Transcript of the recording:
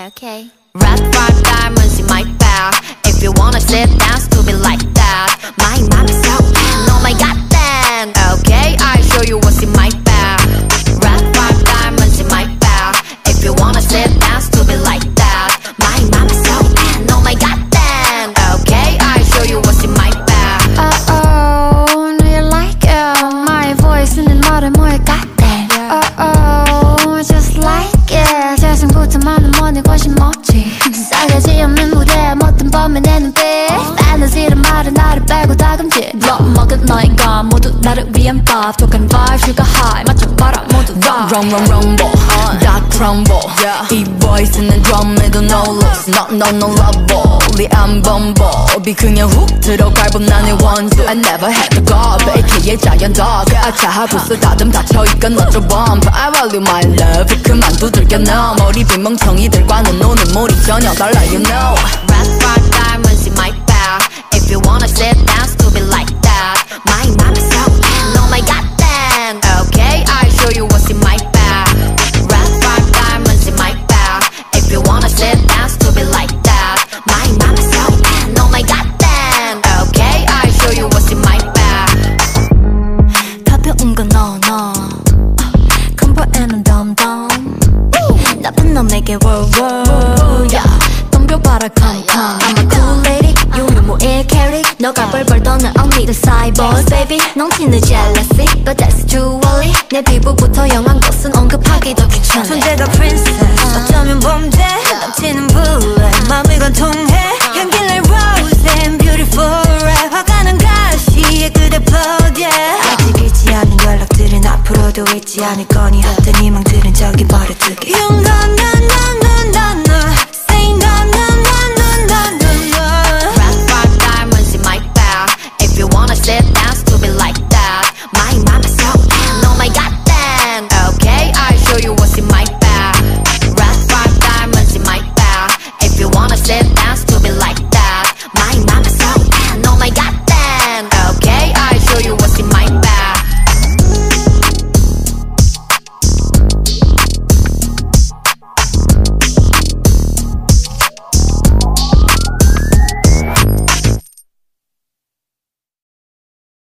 Okay. Red five diamonds in my bag. If you wanna sit down, stupid like that. My 나를 위한 밥. 독한 vibe, sugar high 맞춰봐라 모두 다. Run run rumble 다 crumble 이 voice는 drum에도 no loss No no no rubble 리안 범버 비 그냥 훅 들어갈 법 나의 원수 I never had the gall AKA giant dog 아차하 부스 다듬 닫혀있건 어쩌 bump I value my love 그만 두들겨 너 머리 빈 멍청이들과는 노는 몰이 전혀 달라 you know Red five diamonds in my bag. If you wanna sit 넌 내게 world world yeah. 덤벼봐라 come come I'm a cool lady 유무무일 캐리 너가 벌벌 떠는 언니 the side boss baby 넘치는 jealousy but that's early 내 피부부터 영한 것은 언급하기도 귀찮아 존재가 princess 어쩌면 범죄 넘치는 bullet 마음이 관통해 향기 like rose and beautiful red 화가 난 가시에 그대 blood yeah 아직 잊지 않은 연락들은 앞으로도 잊지 않을 거니